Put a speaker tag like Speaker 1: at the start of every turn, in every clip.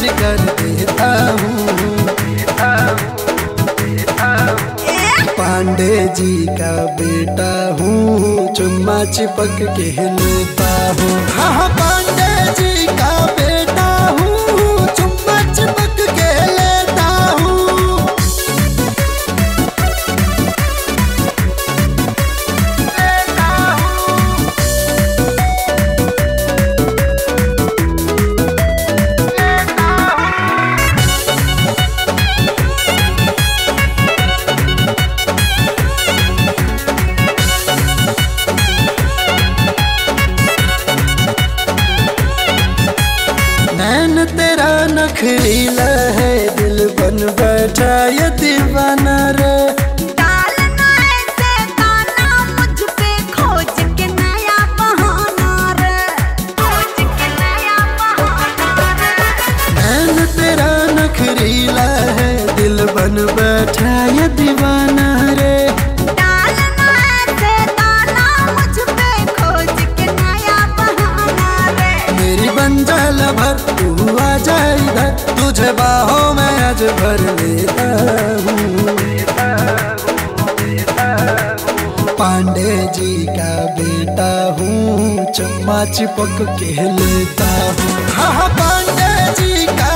Speaker 1: जिगर देता हूँ पांडे जी का बेटा हूँ, चुम्मा चिपक के लेता हूँ हाँ, हाँ पांडे जी का तुझे बाहों में आज भर लेता हूँ। पांडे जी का बेटा हूँ चम्मा चिपक के लेता हूँ। हाँ हाँ, पांडे जी का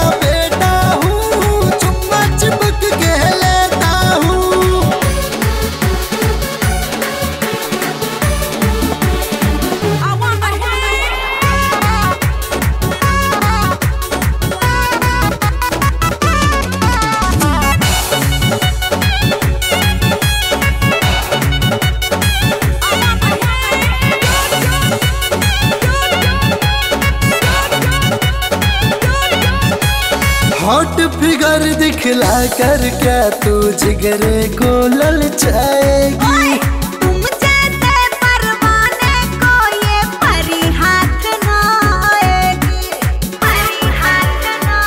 Speaker 1: हॉट फिगर दिखला कर क्या तू जिगरे को ललचाएगी
Speaker 2: तुम जैसे परवाने को ये परी हाथ ना आएगी। परी हाथ ना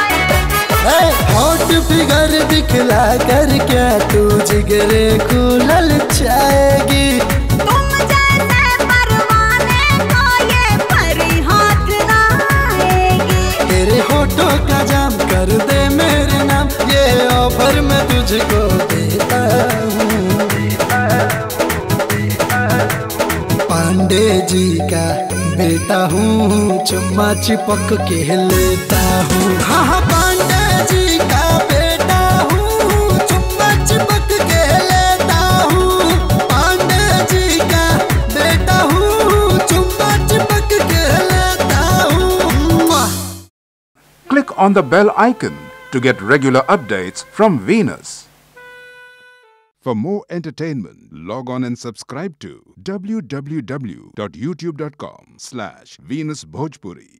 Speaker 2: आएगी।
Speaker 1: हॉट फिगर दिखला कर क्या तू जिगरे को ललचाएगी तुझको देता हूँ। पांडे जी का बेटा हूँ चुम्मा चिपक के लेता हूँ। हाँ हाँ, पांडे जी का बेटा हूँ चुम्मा चिपक के लेता हूँ। पांडे जी का बेटा हूँ चुम्मा चिपक के लेता हूँ।
Speaker 3: Click on the bell icon. To get regular updates from Venus. For more entertainment, log on and subscribe to www.youtube.com slash Venus Bhojpuri.